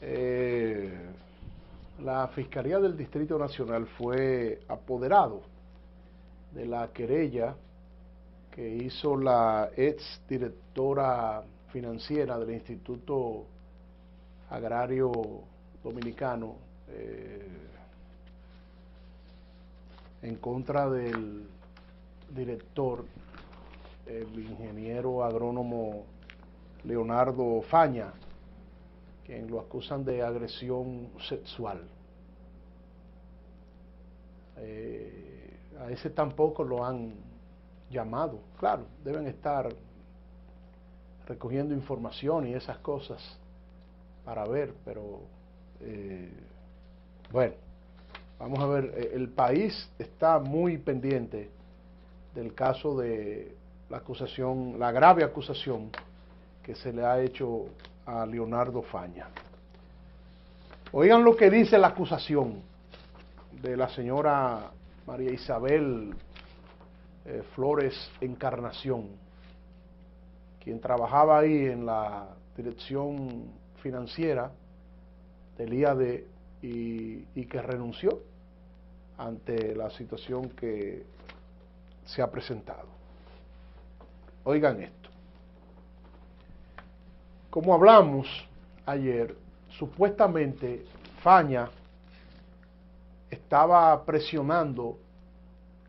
Eh, la Fiscalía del Distrito Nacional fue apoderado de la querella que hizo la ex directora financiera del Instituto Agrario Dominicano eh, en contra del director, el ingeniero agrónomo Leonardo Faña, quien lo acusan de agresión sexual. Eh, a ese tampoco lo han llamado. Claro, deben estar recogiendo información y esas cosas para ver, pero eh, bueno, vamos a ver, eh, el país está muy pendiente del caso de la acusación, la grave acusación que se le ha hecho a Leonardo Faña. Oigan lo que dice la acusación de la señora María Isabel eh, Flores Encarnación, quien trabajaba ahí en la dirección financiera del IAD y, y que renunció ante la situación que se ha presentado. Oigan esto. Como hablamos ayer, supuestamente Faña estaba presionando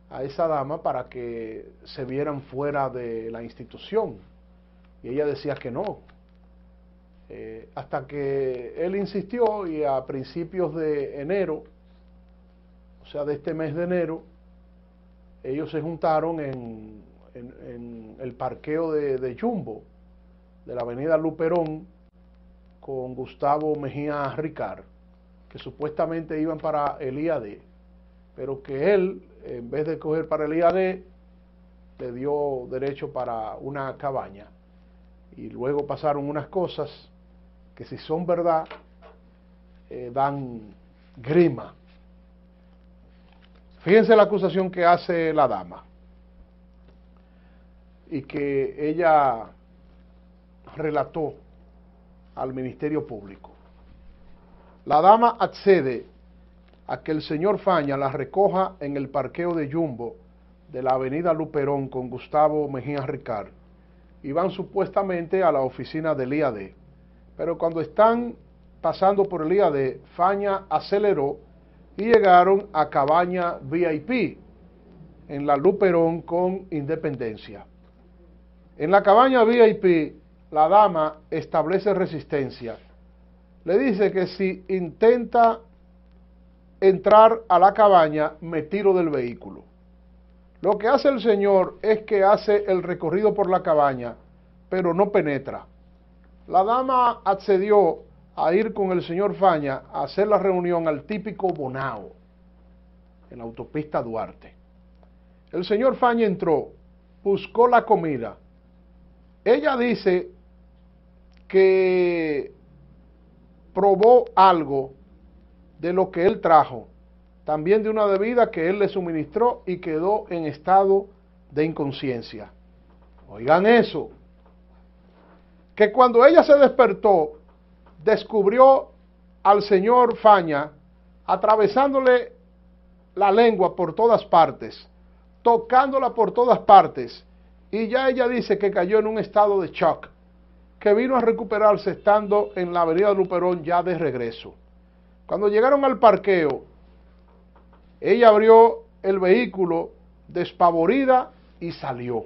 a esa dama para que se vieran fuera de la institución. Y ella decía que no. Eh, hasta que él insistió y a principios de enero, o sea, de este mes de enero, ellos se juntaron en, el parqueo de Jumbo, de la avenida Luperón con Gustavo Mejía Ricard, que supuestamente iban para el IAD, pero que él, en vez de coger para el IAD, le dio derecho para una cabaña. Y luego pasaron unas cosas que si son verdad, eh, dan grima. Fíjense la acusación que hace la dama. Y que ella relató al Ministerio Público. La dama accede a que el señor Faña la recoja en el parqueo de Jumbo de la avenida Luperón con Gustavo Mejía Ricard y van supuestamente a la oficina del IAD. Pero cuando están pasando por el IAD, Faña aceleró y llegaron a Cabaña VIP en la Luperón con Independencia. En la cabaña VIP la dama establece resistencia. Le dice que si intenta entrar a la cabaña, me tiro del vehículo. Lo que hace el señor es que hace el recorrido por la cabaña, pero no penetra. La dama accedió a ir con el señor Faña a hacer la reunión al típico Bonao, en la autopista Duarte. El señor Faña entró, buscó la comida. Ella dice que probó algo de lo que él trajo, también de una bebida que él le suministró y quedó en estado de inconsciencia. Oigan eso, que cuando ella se despertó, descubrió al señor Faña atravesándole la lengua por todas partes, tocándola por todas partes, y ya ella dice que cayó en un estado de shock que vino a recuperarse estando en la avenida Luperón ya de regreso. Cuando llegaron al parqueo, ella abrió el vehículo despavorida y salió.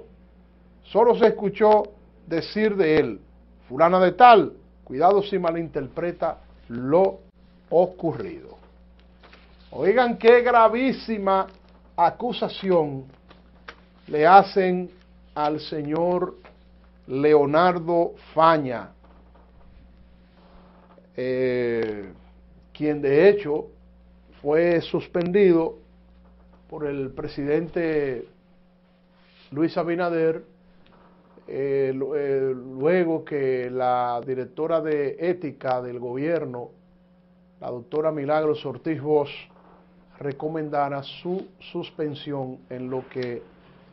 Solo se escuchó decir de él, fulana de tal, cuidado si malinterpreta lo ocurrido. Oigan qué gravísima acusación le hacen al señor Leonardo Faña, eh, quien de hecho fue suspendido por el presidente Luis Abinader eh, eh, luego que la directora de ética del gobierno, la doctora Milagros Ortiz Bosch, recomendara su suspensión en lo que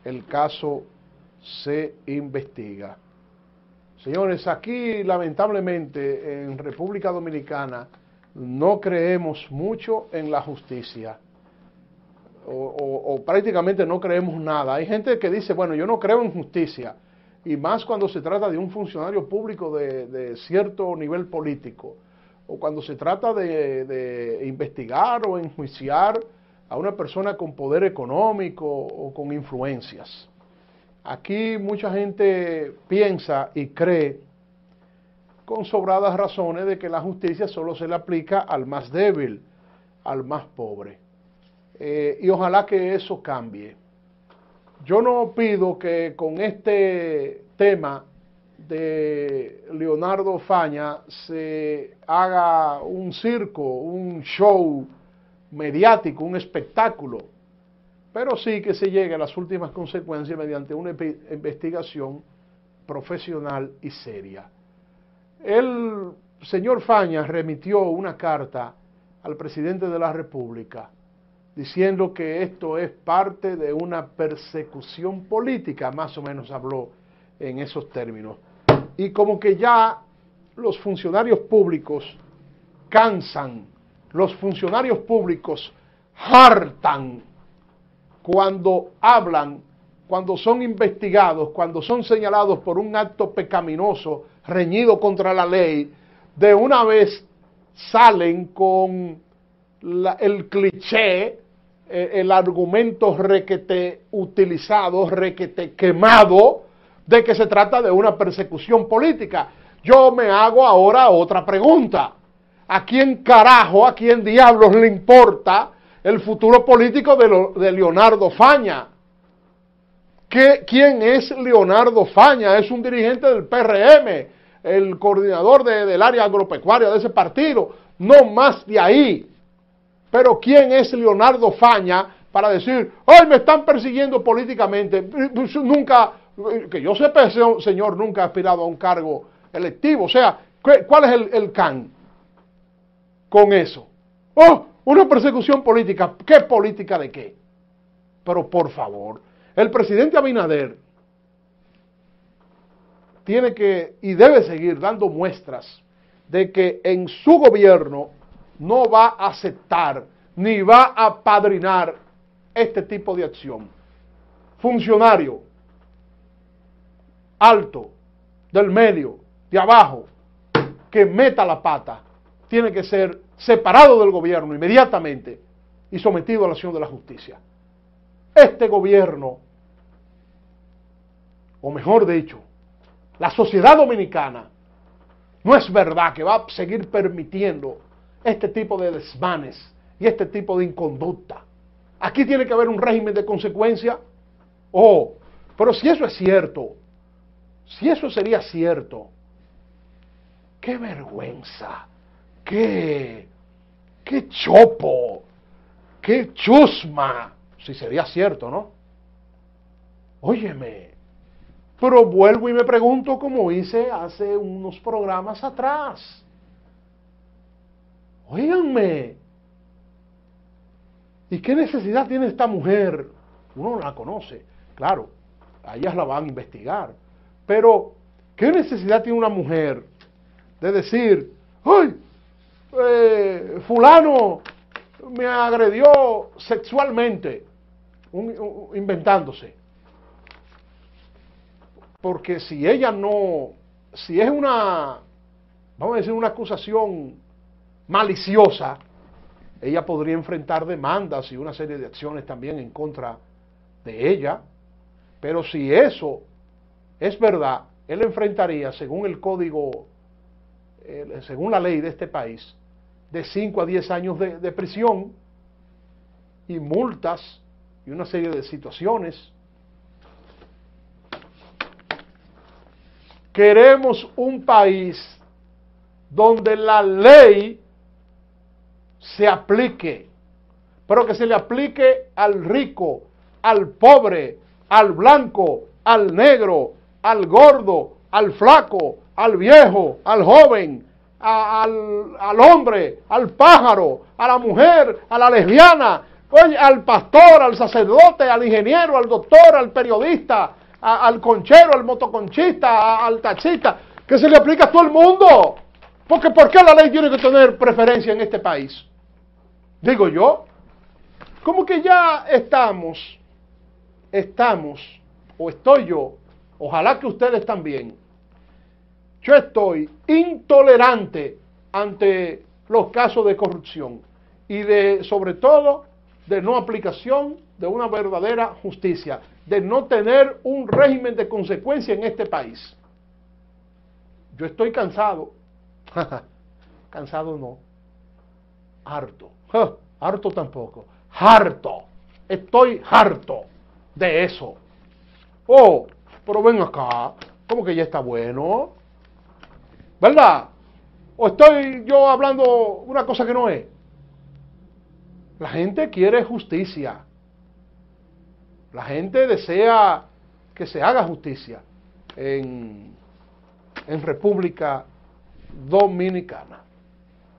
el caso se investiga. Señores, aquí lamentablemente en República Dominicana no creemos mucho en la justicia. O, prácticamente no creemos nada. Hay gente que dice, bueno, yo no creo en justicia, y más cuando se trata de un funcionario público de, cierto nivel político, o cuando se trata de investigar o enjuiciar a una persona con poder económico o con influencias. Aquí mucha gente piensa y cree con sobradas razones de que la justicia solo se le aplica al más débil, al más pobre. Eh, y ojalá que eso cambie. Yo no pido que con este tema de Leonardo Faña se haga un circo, un show mediático, un espectáculo, pero sí que se llegue a las últimas consecuencias mediante una investigación profesional y seria. El señor Faña remitió una carta al presidente de la República diciendo que esto es parte de una persecución política, más o menos habló en esos términos. Y como que ya los funcionarios públicos cansan los funcionarios públicos hartan cuando hablan, cuando son investigados, cuando son señalados por un acto pecaminoso, reñido contra la ley, de una vez salen con el cliché, eh, el argumento requete utilizado, requete quemado, de que se trata de una persecución política. Yo me hago ahora otra pregunta. ¿A quién carajo, a quién diablos le importa el futuro político de, Leonardo Faña? ¿Quién es Leonardo Faña? Es un dirigente del PRM, el coordinador del área agropecuaria de ese partido, no más de ahí. Pero ¿quién es Leonardo Faña para decir, ay, me están persiguiendo políticamente? Nunca, que yo sepa, ese señor nunca ha aspirado a un cargo electivo. O sea, ¿cuál es el, el CAN? con eso. ¡Oh! Una persecución política. ¿Qué política de qué? Pero por favor, el presidente Abinader tiene que y debe seguir dando muestras de que en su gobierno no va a aceptar ni va a padrinar este tipo de acción. Funcionario alto, del medio, de abajo, que meta la pata tiene que ser separado del gobierno inmediatamente y sometido a la acción de la justicia. Este gobierno, o mejor dicho, la sociedad dominicana, no es verdad que va a seguir permitiendo este tipo de desmanes y este tipo de inconducta. Aquí tiene que haber un régimen de consecuencia. Oh, pero si eso es cierto, si eso sería cierto, qué vergüenza qué, qué chopo, qué chusma, si sería cierto, ¿no? Óyeme, pero vuelvo y me pregunto como hice hace unos programas atrás. Óiganme, ¿y qué necesidad tiene esta mujer? Uno no la conoce, claro, a ellas la van a investigar, pero ¿qué necesidad tiene una mujer de decir, ¡ay! Eh, fulano me agredió sexualmente, inventándose. Porque si ella no, si es una, vamos a decir, una acusación maliciosa, ella podría enfrentar demandas y una serie de acciones también en contra de ella. Pero si eso es verdad, él enfrentaría, según el código, según la ley de este país, de 5 a 10 años de, prisión y multas y una serie de situaciones. Queremos un país donde la ley se aplique, pero que se le aplique al rico, al pobre, al blanco, al negro, al gordo, al flaco, al viejo, al joven, al, al, hombre, al pájaro, a la mujer, a la lesbiana, al pastor, al sacerdote, al ingeniero, al doctor, al periodista, al conchero, al motoconchista, al taxista. que se le aplica a todo el mundo. Porque ¿por qué la ley tiene que tener preferencia en este país? Digo yo, como que ya estamos, estamos, o estoy yo, ojalá que ustedes también, yo estoy intolerante ante los casos de corrupción y de, sobre todo, de no aplicación de una verdadera justicia, de no tener un régimen de consecuencia en este país. Yo estoy cansado, cansado no, harto, harto tampoco, harto, estoy harto de eso. Oh, pero ven acá, como que ya está bueno, ¿verdad? ¿O estoy yo hablando una cosa que no es? La gente quiere justicia. La gente desea que se haga justicia en, en República Dominicana.